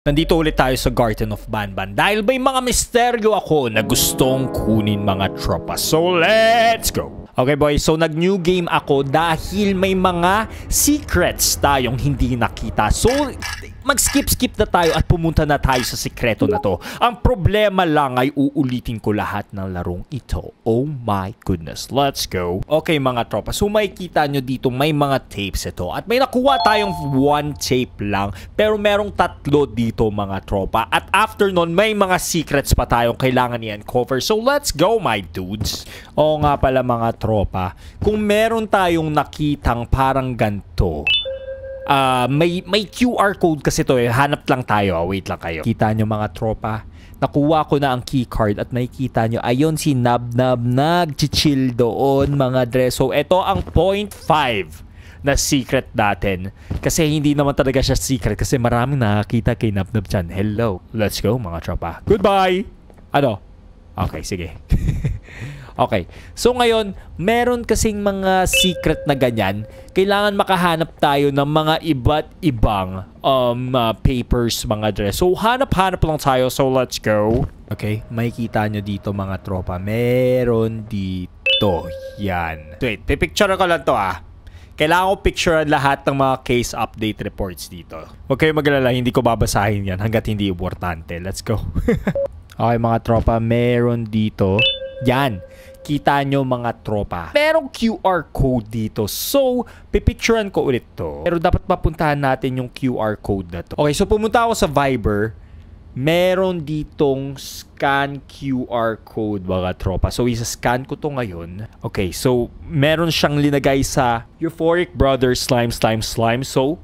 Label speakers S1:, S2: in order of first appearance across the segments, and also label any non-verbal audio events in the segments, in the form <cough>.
S1: Nandito ulit tayo sa Garden of Banban dahil may mga misteryo ako na gustong kunin mga tropa. So let's go! Okay boys, so nag new game ako dahil may mga secrets tayong hindi nakita. So mag-skip-skip na tayo at pumunta na tayo sa sikreto na to. Ang problema lang ay uulitin ko lahat ng larong ito. Oh my goodness. Let's go. Okay mga tropa, so makikita nyo dito may mga tapes ito. At may nakuha tayong one tape lang. Pero merong tatlo dito mga tropa. At after nun, may mga secrets pa tayong kailangan i-uncover. So let's go my dudes. Oo nga pala mga tropa. Kung meron tayong nakitang parang ganto, Ah, may may QR code kasi to eh. Hanap lang tayo. Ah, Wait lang kayo. Kita nyo mga tropa. Nakuha ko na ang key card at makikita nyo, ayun si Nab Nab nag-chill doon mga dress. So, ito ang 0.5 na secret natin. Kasi hindi naman talaga siya secret kasi maraming nakakita kay Nab dyan. Hello. Let's go mga tropa. Goodbye! Ano? Okay, sige. <laughs> Okay. So ngayon, meron kasing mga secret na ganyan. Kailangan makahanap tayo ng mga iba't ibang um, uh, papers, mga dress. So hanap-hanap lang tayo. So let's go. Okay, makikita nyo dito mga tropa. Meron dito. Yan. Wait, pipicture ko lang to ah. Kailangan ko picturean lahat ng mga case update reports dito. Huwag kayo magalala, hindi ko babasahin yan hanggat hindi importante. Let's go. <laughs> okay mga tropa, meron dito. Yan kita nyo mga tropa. Merong QR code dito. So, pipicturean ko ulit to. Pero dapat mapuntahan natin yung QR code na to. Okay, so pumunta ako sa Viber. Meron ditong scan QR code mga tropa. So, isa-scan ko to ngayon. Okay, so meron siyang linagay sa Euphoric Brothers Slime Slime Slime. So,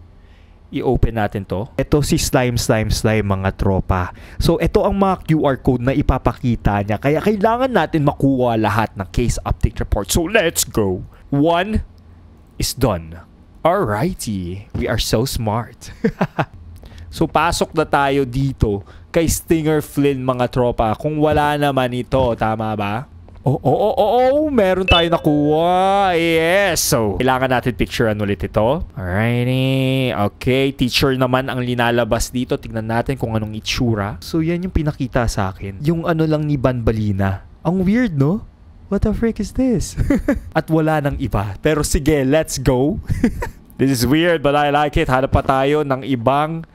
S1: i-open natin to. Ito si Slime Slime Slime mga tropa. So ito ang mga QR code na ipapakita niya. Kaya kailangan natin makuha lahat ng case update report. So let's go. One is done. Alrighty. We are so smart. <laughs> so pasok na tayo dito kay Stinger Flynn mga tropa. Kung wala naman ito, tama ba? Oh, oh, oh, oh, oh, meron tayo nakuha. Yes. So, kailangan natin picturean ulit ito. Alrighty. Okay, teacher naman ang linalabas dito. Tignan natin kung anong itsura. So, yan yung pinakita sa akin. Yung ano lang ni Banbalina. Ang weird, no? What the frick is this? <laughs> At wala nang iba. Pero sige, let's go. <laughs> this is weird but I like it. Hanap pa tayo ng ibang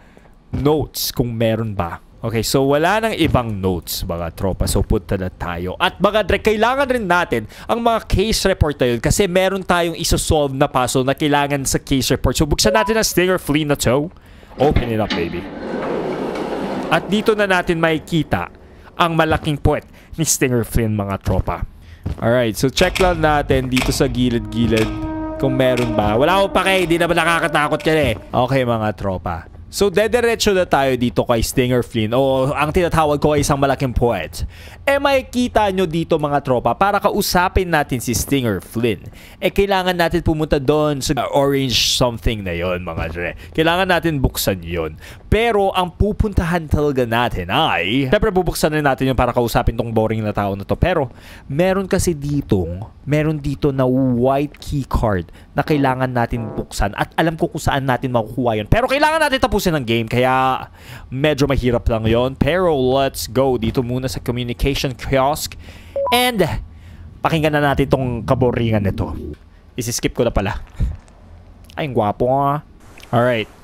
S1: notes kung meron ba. Okay, so wala nang ibang notes mga tropa. So punta na tayo. At mga dre, kailangan rin natin ang mga case report na yun kasi meron tayong isosolve na puzzle na kailangan sa case report. So buksan natin ang Stinger Flea na to. Open it up, baby. At dito na natin makikita ang malaking puwet ni Stinger Flynn mga tropa. Alright, so check lang natin dito sa gilid-gilid kung meron ba. Wala ko pa kay, hindi naman nakakatakot yan eh. Okay mga tropa. So, dederecho na tayo dito kay Stinger Flynn o ang tinatawag ko ay isang malaking poet. Eh, makikita nyo dito mga tropa para kausapin natin si Stinger Flynn. Eh, kailangan natin pumunta doon sa orange something na yon mga dre. Kailangan natin buksan yon. Pero, ang pupuntahan talaga natin ay... Siyempre, bubuksan na natin yun para kausapin tong boring na tao na to. Pero, meron kasi ditong, meron dito na white key card na kailangan natin buksan at alam ko kung saan natin makukuha yun. Pero kailangan natin tapusin ang game kaya medyo mahirap lang yon. Pero let's go dito muna sa communication kiosk and pakinggan na natin tong kaboringan nito. Isi-skip ko na pala. Ay, ang gwapo nga. Alright.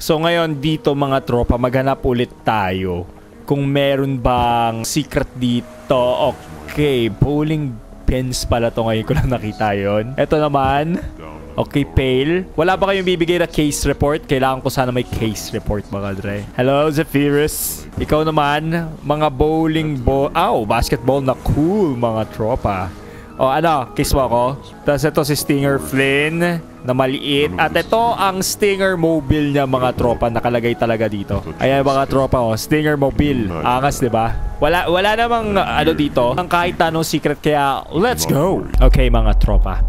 S1: So ngayon dito mga tropa, maghanap ulit tayo kung meron bang secret dito. Okay, bowling pins pala to ngayon ko lang nakita yon. Ito naman, Okay, Pale. Wala ba kayong bibigay na case report? Kailangan ko sana may case report, mga dre. Hello, Zephyrus. Ikaw naman, mga bowling ball... Ow, basketball na cool, mga tropa. O, ano, kiss mo ako. Tapos ito si Stinger Flynn na maliit. At ito ang Stinger Mobile niya, mga tropa. Nakalagay talaga dito. Ayan, mga tropa, oh. Stinger Mobile. Angas, di ba? Wala, wala namang ano dito. Ang kahit anong secret, kaya let's go. Okay, mga tropa.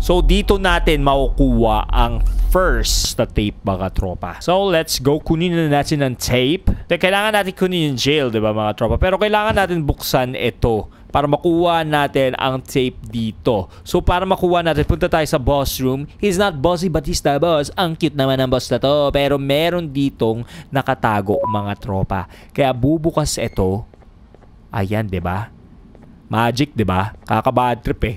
S1: So, dito natin makukuha ang first na tape mga tropa. So, let's go. Kunin na natin ang tape. Then, kailangan natin kunin yung jail, di ba mga tropa? Pero kailangan natin buksan ito para makuha natin ang tape dito. So para makuha natin, punta tayo sa boss room. He's not bossy but he's the boss. Ang cute naman ng boss na to. Pero meron ditong nakatago mga tropa. Kaya bubukas ito. Ayan, 'di ba? Magic, 'di ba? Kakabad trip eh.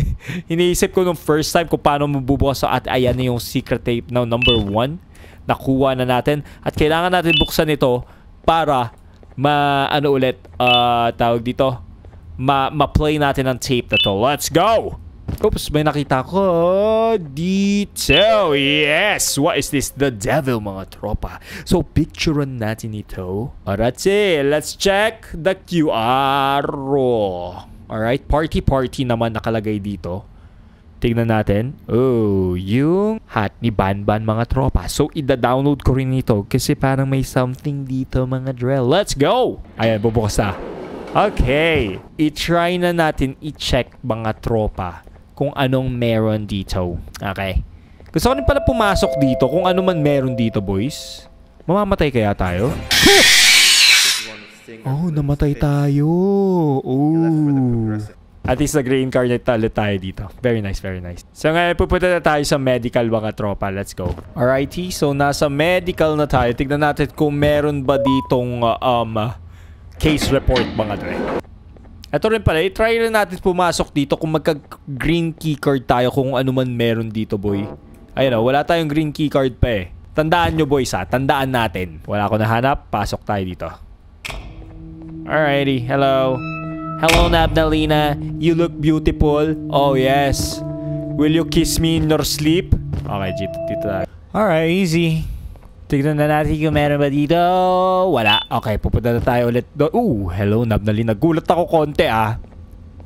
S1: <laughs> Iniisip ko nung first time kung paano mabubukas at ayan na yung secret tape na number 1. Nakuha na natin at kailangan natin buksan ito para ma ano ulit uh, tawag dito ma ma-play natin ang tape na to. Let's go! Oops, may nakita ko dito. Yes! What is this? The devil, mga tropa. So, picturean natin ito. Alright, let's check the QR. Alright, party-party naman nakalagay dito. Tingnan natin. Oh, yung hat ni Banban mga tropa. So, ida-download ko rin ito kasi parang may something dito mga drill. Let's go! Ayan, bubukas na. Okay. I-try na natin i-check mga tropa kung anong meron dito. Okay. Gusto ko rin pala pumasok dito kung ano man meron dito, boys. Mamamatay kaya tayo? <laughs> oh, namatay tayo. Oh. At least nag reincarnate ulit tayo dito. Very nice, very nice. So ngayon pupunta na tayo sa medical mga tropa. Let's go. Alrighty, so nasa medical na tayo. Tignan natin kung meron ba ditong uh, um, case report mga dre. Ito rin pala, i-try rin natin pumasok dito kung magka-green keycard tayo kung ano man meron dito boy. Ayun o, wala tayong green keycard pa eh. Tandaan nyo boys ha, tandaan natin. Wala ko nahanap, pasok tayo dito. Alrighty, hello. Hello, Nabnalina. You look beautiful. Oh, yes. Will you kiss me in your sleep? Okay, dito, dito tayo. Alright, easy. Tignan na natin kung meron ba dito. Wala. Okay, pupunta na tayo ulit doon. Ooh, hello, Nabnalina. Nagulat ako konti ah.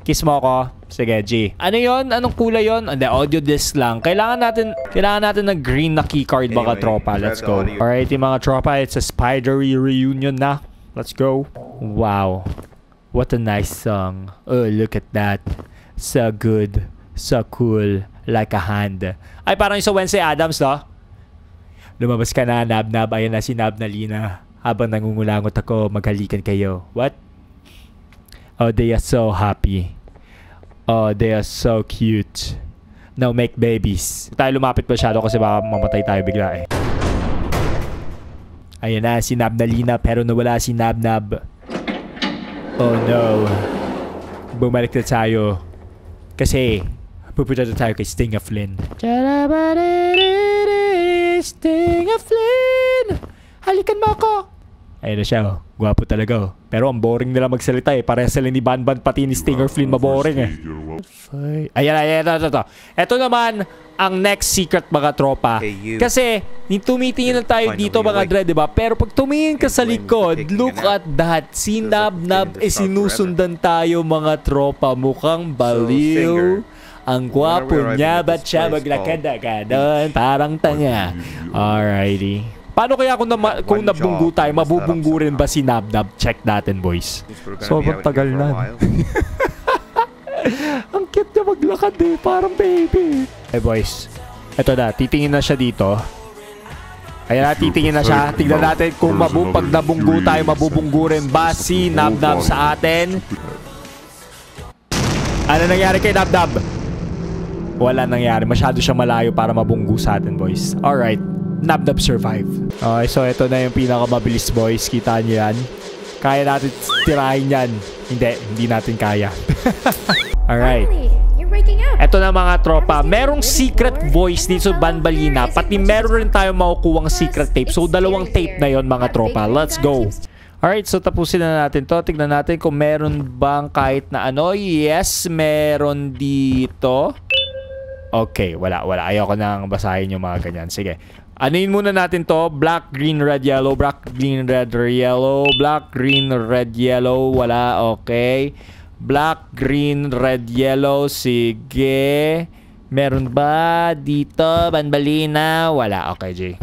S1: Kiss mo ako. Sige, G. Ano yon? Anong kulay yon? Hindi, audio disc lang. Kailangan natin, kailangan natin ng green na keycard mga tropa. Let's go. Alright, mga tropa. It's a spidery reunion na. Let's go. Wow. What a nice song. Oh, look at that. So good. So cool. Like a hand. Ay, parang yung sa Wednesday Adams, no? Lumabas ka na, Nabnab. Ayan na si Nab na Lina. Habang nangungulangot ako, maghalikan kayo. What? Oh, they are so happy. Oh, they are so cute. Now make babies. Tayo lumapit masyado kasi baka mamatay tayo bigla eh. Ayan na, si Nab na Lina pero nawala si Nabnab. Oh no. Bumalik na tayo. Kasi, pupunta na tayo kay Sting of Flynn. Sting of Flynn! Halikan mo ako! Ayun na siya, oh. Gwapo talaga, oh. Pero ang boring nila magsalita, eh. Pareha sila ni Banban, pati ni Stinger Flynn, maboring, eh. Ayan, ayan, ito, ito, ito. Ito naman, ang next secret mga tropa. Hey, Kasi, ni tumitingin na tayo dito mga like. dread, diba? Pero pag tumingin ka sa likod, look at that. Si Nab-Nab, eh sinusundan tayo mga tropa. Mukhang baliw. Ang gwapo niya, ba't siya maglakad ka doon? Parang tanga. Alrighty. Paano kaya kung, na, kung nabunggo tayo, mabubunggo rin ba si Nabnab? Check natin, boys. Sobrang tagal na. <laughs> Ang cute niya maglakad eh. Parang baby. Eh boys. Ito na. Titingin na siya dito. Ayan na, titingin na siya. Tignan natin kung mabu pag nabunggo tayo, mabubunggo rin ba si Nabnab sa atin? Ano nangyari kay Nabnab? Wala nangyari. Masyado siya malayo para mabunggo sa atin, boys. Alright. Nabnab survive. Okay, so ito na yung pinakamabilis, boys. Kita niyo yan. Kaya natin tirahin yan. Hindi, hindi natin kaya. <laughs> Alright. Ito na mga tropa, merong secret voice dito sa Banbalina, pati meron rin tayo makukuhang secret tape. So, dalawang tape na yon mga tropa. Let's go! Alright, so tapusin na natin to. Tignan natin kung meron bang kahit na ano. Yes, meron dito. Okay, wala, wala. Ayoko nang basahin yung mga ganyan. Sige. Anuin muna natin to. Black, green, red, yellow. Black, green, red, yellow. Black, green, red, yellow. Wala. Okay. Black, green, red, yellow. Sige. Meron ba dito? Banbalina? Wala. Okay, Jay.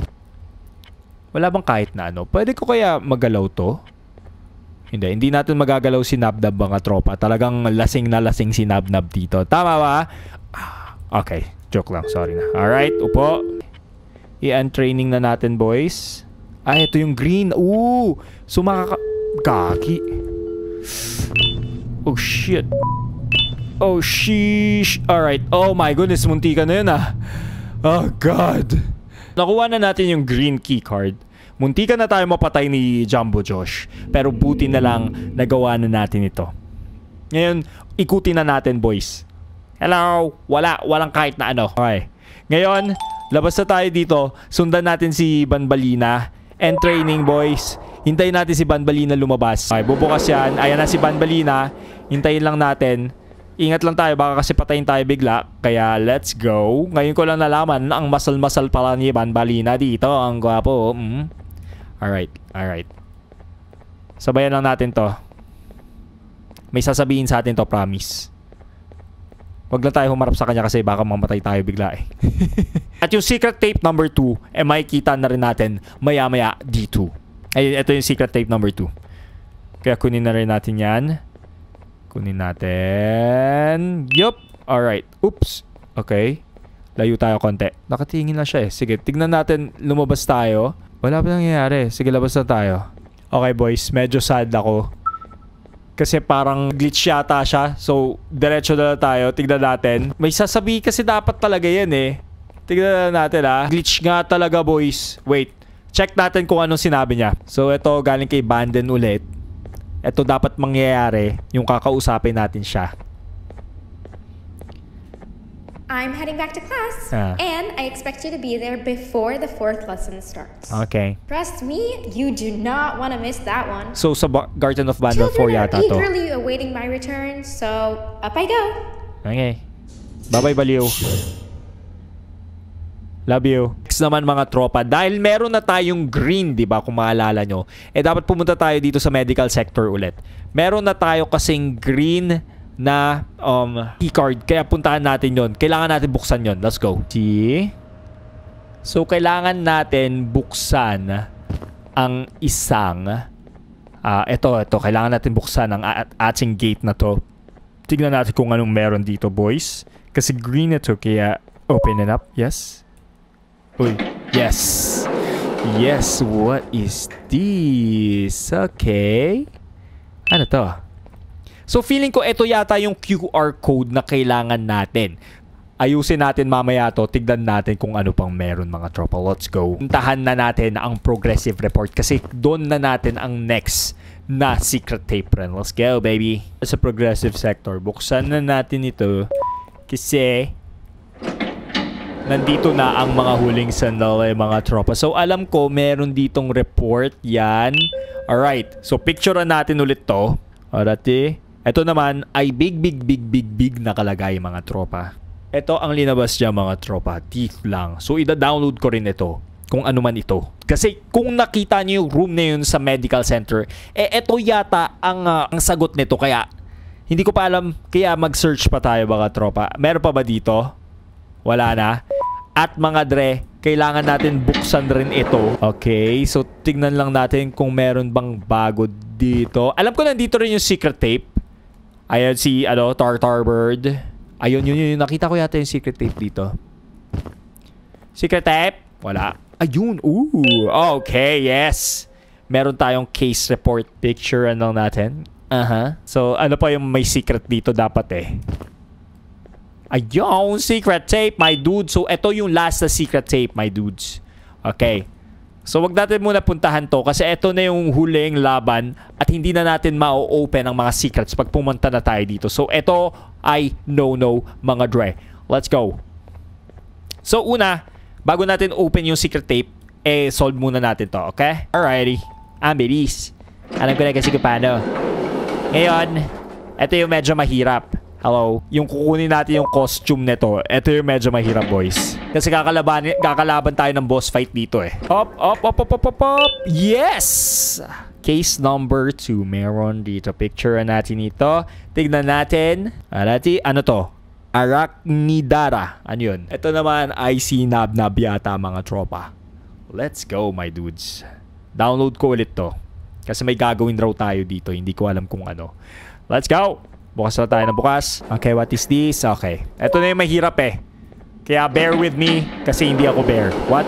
S1: Wala bang kahit na ano? Pwede ko kaya magalaw to? Hindi. Hindi natin magagalaw si Nabnab mga tropa. Talagang lasing na lasing si Nabnab dito. Tama ba? Okay. Joke lang. Sorry na. Alright. Upo. I-end training na natin, boys. Ah, ito yung green. Ooh! So, makaka... Gagi. Oh, shit. Oh, sheesh. Alright. Oh my goodness, munti ka na yun ah. Oh, God. Nakuha na natin yung green key card. Munti ka na tayo mapatay ni Jumbo Josh. Pero buti na lang nagawa na natin ito. Ngayon, ikutin na natin, boys. Hello? Wala. Walang kahit na ano. Okay. Ngayon, labas na tayo dito. Sundan natin si Banbalina. And training, boys. Hintayin natin si Banbalina lumabas. Okay, bubukas yan. Ayan na si Banbalina. Hintayin lang natin. Ingat lang tayo, baka kasi patayin tayo bigla. Kaya let's go. Ngayon ko lang nalaman ang masal-masal pala ni Banbalina dito. Ang gwapo. Mm. Alright, alright. Sabayan lang natin to. May sasabihin sa atin to, promise. Huwag lang tayo humarap sa kanya kasi baka mamatay tayo bigla eh. <laughs> At yung secret tape number 2, eh makikita na rin natin maya-maya D2. Ay, ito yung secret tape number 2. Kaya kunin na rin natin yan. Kunin natin. Yup. Alright. Oops. Okay. Layo tayo konti. Nakatingin na siya eh. Sige, tignan natin. Lumabas tayo. Wala pa nangyayari. Sige, labas na tayo. Okay boys, medyo sad ako. Kasi parang glitch yata siya. So, diretso na tayo. Tignan natin. May sasabihin kasi dapat talaga yan eh. Tignan na natin ah. Glitch nga talaga boys. Wait. Check natin kung anong sinabi niya. So, ito galing kay Banden ulit. Ito dapat mangyayari. Yung kakausapin natin siya.
S2: I'm heading back to class,
S1: Ah.
S2: and I expect you to be there before the fourth lesson starts.
S1: Okay.
S2: Trust me, you do not want to miss that one.
S1: So, sa ba- Garden of Bandal 4
S2: Children are
S1: yata to.
S2: eagerly awaiting my return, so up I go.
S1: Okay. Bye-bye, Baliw. Love you. Next naman mga tropa, dahil meron na tayong green, di ba, kung maalala nyo, eh dapat pumunta tayo dito sa medical sector ulit. Meron na tayo kasing green na um, e-card, kaya puntahan natin yon. Kailangan natin buksan yon. Let's go. See? So, kailangan natin buksan ang isang ah ito, ito. Kailangan natin buksan ang a- ating gate na to. Tignan natin kung anong meron dito, boys. Kasi green na to, kaya open it up. Yes? Uy. Yes. Yes, what is this? Okay. Ano to? So feeling ko ito yata yung QR code na kailangan natin. Ayusin natin mamaya to, tignan natin kung ano pang meron mga tropa. Let's go. Puntahan na natin ang progressive report kasi doon na natin ang next na secret tape run. Let's go, baby. Sa progressive sector, buksan na natin ito kasi nandito na ang mga huling sandal eh, mga tropa. So alam ko meron ditong report yan. Alright, so picturean natin ulit to. Alright, ito naman ay big big big big big nakalagay mga tropa. Ito ang linabas niya mga tropa, teeth lang. So ida-download ko rin ito kung ano man ito. Kasi kung nakita niyo yung room na yun sa medical center, eh ito yata ang, ah, ang sagot nito. Kaya hindi ko pa alam, kaya mag-search pa tayo mga tropa. Meron pa ba dito? Wala na. At mga dre, kailangan natin buksan rin ito. Okay, so tignan lang natin kung meron bang bago dito. Alam ko nandito rin yung secret tape. Ayan si, ano, Tartar Bird. Ayun, yun, yun, yun. Nakita ko yata yung secret tape dito. Secret tape? Wala. Ayun, ooh. Okay, yes. Meron tayong case report picture ano natin. Aha. So, ano pa yung may secret dito dapat eh. Ayun, secret tape, my dude. So, ito yung last na secret tape, my dudes. Okay. So, wag natin muna puntahan to kasi ito na yung huling laban at hindi na natin ma-open ang mga secrets pag pumunta na tayo dito. So, ito ay no-no, mga dre. Let's go. So, una, bago natin open yung secret tape, eh, solve muna natin to, okay? Alrighty. Bilis. Alam ko na kasi kung paano. Ngayon, ito yung medyo mahirap. Hello? Yung kukunin natin yung costume nito, ito yung medyo mahirap, boys. Kasi kakalaban, kakalaban tayo ng boss fight dito eh. Up, up, up, up, up, up, up. Yes! Case number 2. Meron dito. Picture natin ito. Tignan natin. Alati, ano to? Arachnidara. Ano yun? Ito naman ay si Nabnab yata mga tropa. Let's go, my dudes. Download ko ulit to. Kasi may gagawin raw tayo dito. Hindi ko alam kung ano. Let's go! Bukas na tayo ng bukas. Okay, what is this? Okay. Ito na yung mahirap eh. Kaya bear with me kasi hindi ako bear. What?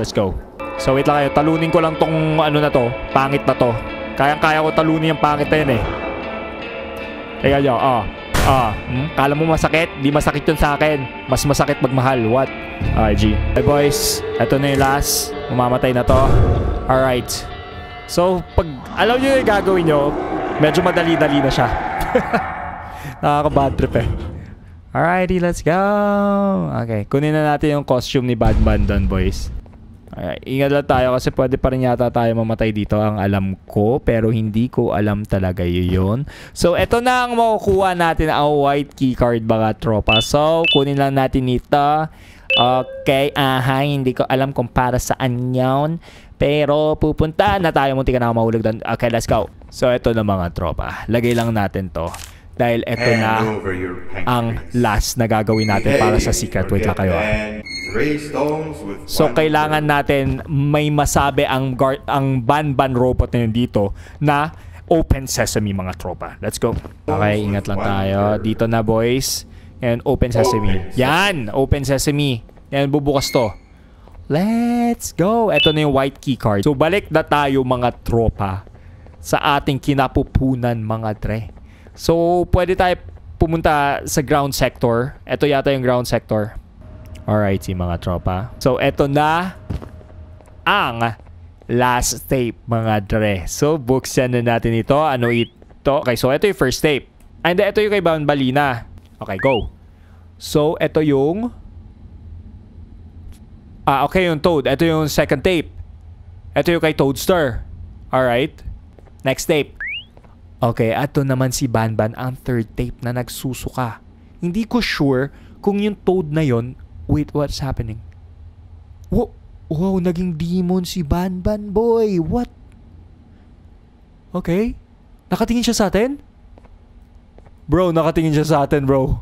S1: Let's go. So wait lang kayo. Talunin ko lang tong ano na to. Pangit na to. Kayang-kaya ko talunin yung pangit na yun eh. Teka nyo, oh. Ah, hmm? kala mo masakit? Di masakit yun sa akin. Mas masakit magmahal. What? Okay, G. Hey boys, eto na yung last. Mamamatay na to. Alright. So, pag alam nyo yung gagawin nyo, medyo madali-dali na siya. <laughs> Nakaka-bad trip eh. Alrighty, let's go. Okay, kunin na natin yung costume ni Badman doon, boys. Alright, ingat lang tayo kasi pwede pa rin yata tayo mamatay dito ang alam ko pero hindi ko alam talaga yun. So, eto na ang makukuha natin ang white keycard mga tropa. So, kunin lang natin ito. Okay, aha, hindi ko alam kung para saan yun. Pero pupunta na tayo, munti ka na mahulog doon. Okay, let's go. So, eto na mga tropa. Lagay lang natin to. Dahil eto na ang last na gagawin natin para sa secret. Wait lang kayo ah. So kailangan natin may masabi ang guard, ang ban-ban robot na yun dito na open sesame mga tropa. Let's go. Okay, ingat lang tayo. Dito na boys. And open sesame. Yan, open sesame. Yan, bubukas to. Let's go. Ito na yung white key card. So balik na tayo mga tropa sa ating kinapupunan mga tre. So pwede tayo pumunta sa ground sector. Ito yata yung ground sector. Alright, si mga tropa. So, eto na ang last tape, mga dre. So, buksan na natin ito. Ano ito? Okay, so ito yung first tape. And ito yung kay Balina. Okay, go. So, ito yung... Ah, okay, yung Toad. Ito yung second tape. Ito yung kay Toadster. Alright. Next tape. Okay, ito naman si Banban, ang third tape na nagsusuka. Hindi ko sure kung yung Toad na yon Wait, what's happening? Wow, wow, naging demon si Banban Boy. What? Okay. Nakatingin siya sa atin? Bro, nakatingin siya sa atin, bro.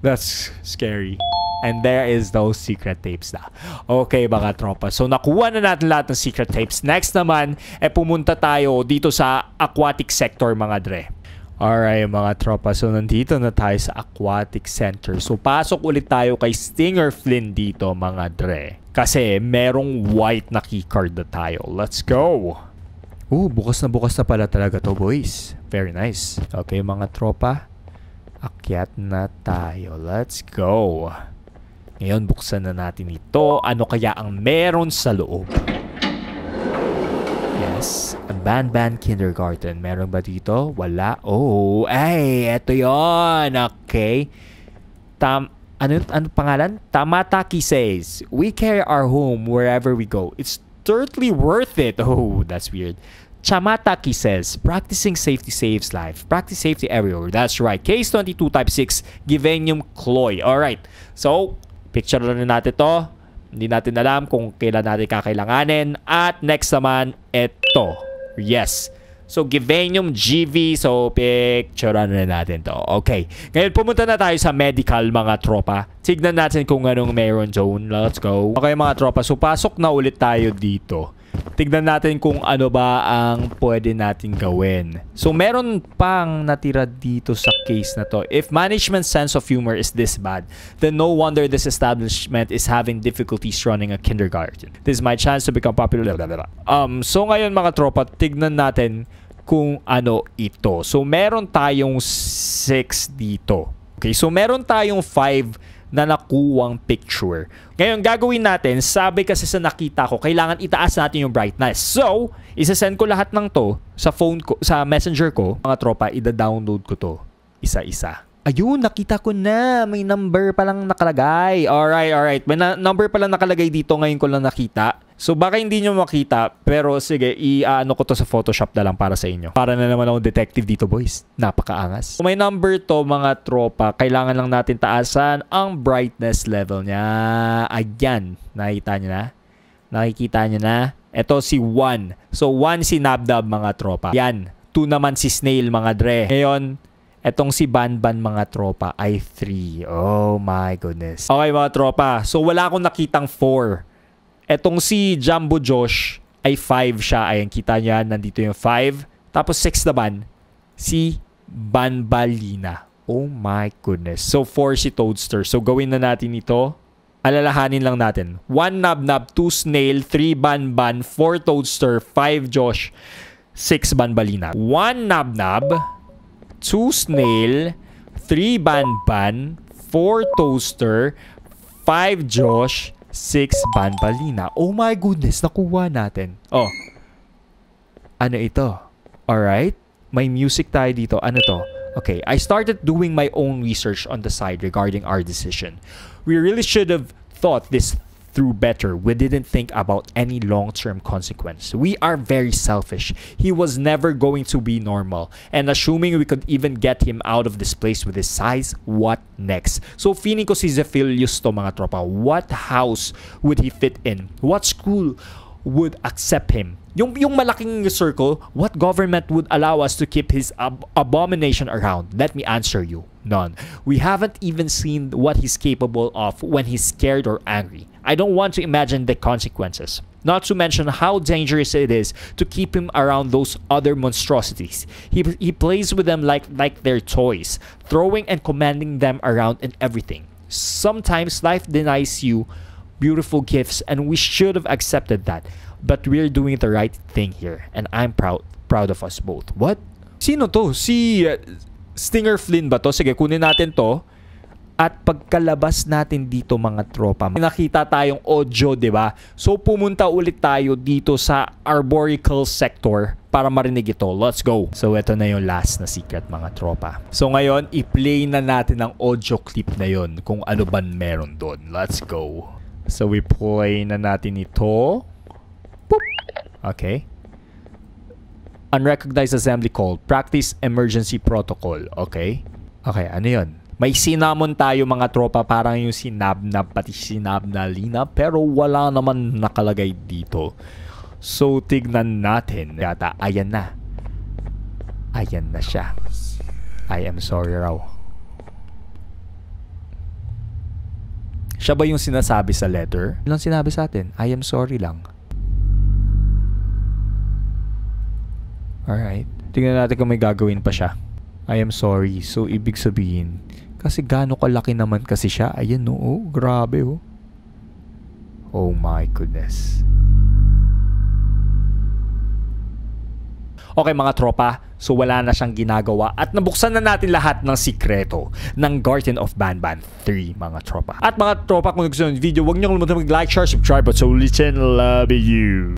S1: That's scary. And there is those secret tapes na. Okay, mga tropa. So, nakuha na natin lahat ng secret tapes. Next naman, eh pumunta tayo dito sa aquatic sector, mga dre. Alright mga tropa, so nandito na tayo sa Aquatic Center. So pasok ulit tayo kay Stinger Flynn dito mga dre. Kasi merong white na keycard na tayo. Let's go! Uh, bukas na bukas na pala talaga to boys. Very nice. Okay mga tropa, akyat na tayo. Let's go! Ngayon buksan na natin ito. Ano kaya ang meron sa loob? Yes, Ban Ban Kindergarten. Meron ba dito? Wala. Oh, ay, eto yon. Okay. Tam ano, ano pangalan? Tamataki says, We carry our home wherever we go. It's totally worth it. <laughs> Oh, that's weird. Chamataki says, practicing safety saves life. Practice safety everywhere. That's right. Case 22 type 6, Givenium Cloy. Alright. So, picture na natin to. Hindi natin alam kung kailan natin kakailanganin. At next naman, ito. Yes. So, Givenium GV. So, picture na natin to. Okay. Ngayon, pumunta na tayo sa medical, mga tropa. Tignan natin kung anong meron zone. Let's go. Okay, mga tropa. So, pasok na ulit tayo dito. Tignan natin kung ano ba ang pwede natin gawin. So, meron pang natira dito sa case na to. If management sense of humor is this bad, then no wonder this establishment is having difficulties running a kindergarten. This is my chance to become popular. Um, so, ngayon mga tropa, tignan natin kung ano ito. So, meron tayong 6 dito. Okay, so meron tayong 5 na nakuwang picture. Ngayon, gagawin natin, sabi kasi sa nakita ko, kailangan itaas natin yung brightness. So, isa-send ko lahat ng to sa phone ko, sa messenger ko. Mga tropa, ida-download ko to isa-isa. Ayun, nakita ko na. May number pa lang nakalagay. Alright, alright. May na- number pa lang nakalagay dito. Ngayon ko lang nakita. So baka hindi nyo makita. Pero sige, i-ano ko to sa Photoshop na lang para sa inyo. Para na naman akong detective dito, boys. Napakaangas. Kung may number to, mga tropa, kailangan lang natin taasan ang brightness level niya. Ayan. Nakita nyo na? Nakikita nyo na? Ito si 1. So 1 si Nabdab, mga tropa. Yan. 2 naman si Snail, mga dre. Ngayon, Etong si Banban mga tropa ay 3. Oh my goodness. Okay mga tropa. So wala akong nakitang 4. Etong si Jumbo Josh ay 5 siya. Ayan, kita niya. Nandito yung 5. Tapos 6 naman, si Banbalina. Oh my goodness. So 4 si Toadster. So gawin na natin ito. Alalahanin lang natin. 1 Nabnab, 2 Snail, 3 Banban, 4 Toadster, 5 Josh, 6 Banbalina. 1 Nabnab, 2 snail, 3 banban, 4 toaster, 5 Josh, 6 banbalina. Oh my goodness, nakuha natin. Oh. Ano ito? Alright? May music tayo dito. Ano to? Okay, I started doing my own research on the side regarding our decision. We really should have thought this through better. We didn't think about any long term consequence. We are very selfish. He was never going to be normal. And assuming we could even get him out of this place with his size, what next? So feeling ko si Zephilius to mga tropa. What house would he fit in? What school would accept him? Yung, yung malaking circle, what government would allow us to keep his ab- abomination around? Let me answer you. None. We haven't even seen what he's capable of when he's scared or angry. I don't want to imagine the consequences. Not to mention how dangerous it is to keep him around those other monstrosities. He, he plays with them like, like they're toys, throwing and commanding them around and everything. Sometimes life denies you beautiful gifts and we should have accepted that. But we're doing the right thing here and I'm proud proud of us both. What? Sino to? Si uh, Stinger Flynn ba to? Sige, kunin natin to. At pagkalabas natin dito mga tropa, nakita tayong audio, 'di ba? So pumunta ulit tayo dito sa arborical sector para marinig ito. Let's go. So ito na yung last na secret mga tropa. So ngayon, i-play na natin ang audio clip na yon kung ano ba meron doon. Let's go. So we play na natin ito. Boop. Okay. Unrecognized assembly call. Practice emergency protocol. Okay. Okay, ano yun? May sinamon tayo mga tropa parang yung sinabnab pati sinab na lina pero wala naman nakalagay dito. So tignan natin. Yata ayan na. Ayan na siya. I am sorry raw. Siya ba yung sinasabi sa letter? Ilang sinabi sa atin? I am sorry lang. Alright. Tingnan natin kung may gagawin pa siya. I am sorry. So, ibig sabihin, kasi gaano kalaki naman kasi siya. Ayan, no? Oh, grabe, oh. Oh my goodness. Okay mga tropa, so wala na siyang ginagawa at nabuksan na natin lahat ng sikreto ng Garden of Banban 3 mga tropa. At mga tropa kung gusto ng video, huwag niyo kalimutan mag-like, share, subscribe at so listen, love you.